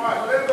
Come on, let